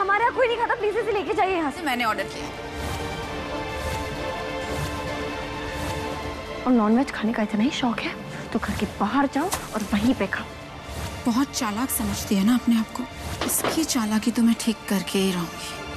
हमारे यहाँ कोई नहीं खाता प्लीज़ इसे लेके जाइए यहाँ से। मैंने ऑर्डर किया। और नॉनवेज खाने का इतना ही शौक है तो घर के बाहर जाओ और वहीं पे खाओ। बहुत चालाक समझती है ना अपने आप को। इसकी चालाकी तो मैं ठीक करके ही रहूँगी।